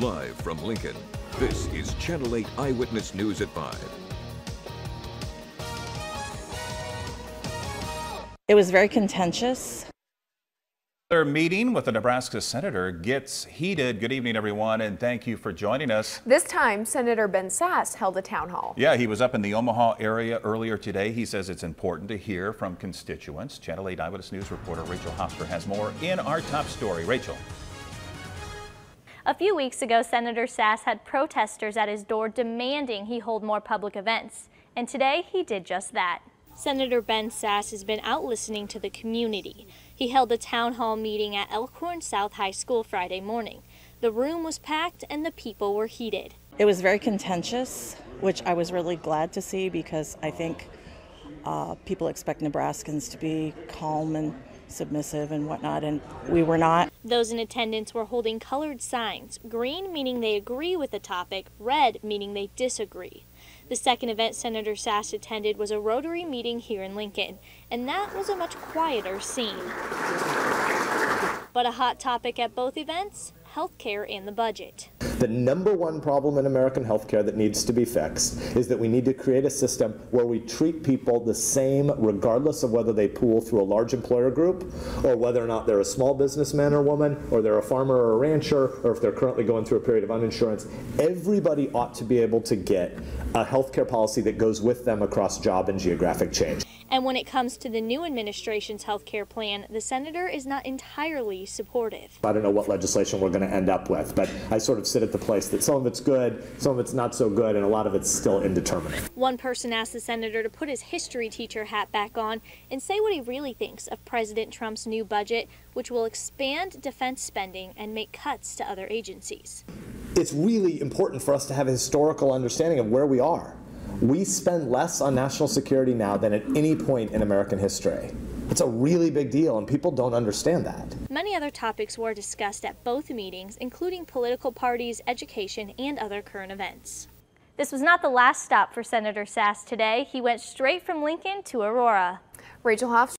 Live from Lincoln, this is Channel 8 Eyewitness News at 5. It was very contentious. Their meeting with the Nebraska senator gets heated. Good evening, everyone, and thank you for joining us. This time, Senator Ben Sasse held a town hall. Yeah, he was up in the Omaha area earlier today. He says it's important to hear from constituents. Channel 8 Eyewitness News reporter Rachel Hofstra has more in our top story. Rachel. A few weeks ago, Senator Sasse had protesters at his door demanding he hold more public events. And today, he did just that. Senator Ben Sasse has been out listening to the community. He held a town hall meeting at Elkhorn South High School Friday morning. The room was packed and the people were heated. It was very contentious, which I was really glad to see because I think uh, people expect Nebraskans to be calm and submissive and whatnot, and we were not. Those in attendance were holding colored signs green meaning they agree with the topic, red meaning they disagree. The second event Senator Sasse attended was a Rotary meeting here in Lincoln, and that was a much quieter scene. But a hot topic at both events healthcare and the budget. The number one problem in American healthcare that needs to be fixed is that we need to create a system where we treat people the same regardless of whether they pool through a large employer group or whether or not they're a small businessman or woman or they're a farmer or a rancher or if they're currently going through a period of uninsurance. Everybody ought to be able to get a healthcare policy that goes with them across job and geographic change. And when it comes to the new administration's health care plan, the senator is not entirely supportive. I don't know what legislation we're going to end up with, but I sort of sit at the place that some of it's good, some of it's not so good, and a lot of it's still indeterminate. One person asked the senator to put his history teacher hat back on and say what he really thinks of President Trump's new budget, which will expand defense spending and make cuts to other agencies. It's really important for us to have a historical understanding of where we are. We spend less on national security now than at any point in American history. It's a really big deal, and people don't understand that. Many other topics were discussed at both meetings, including political parties, education, and other current events. This was not the last stop for Senator Sasse today. He went straight from Lincoln to Aurora. Rachel Hoff.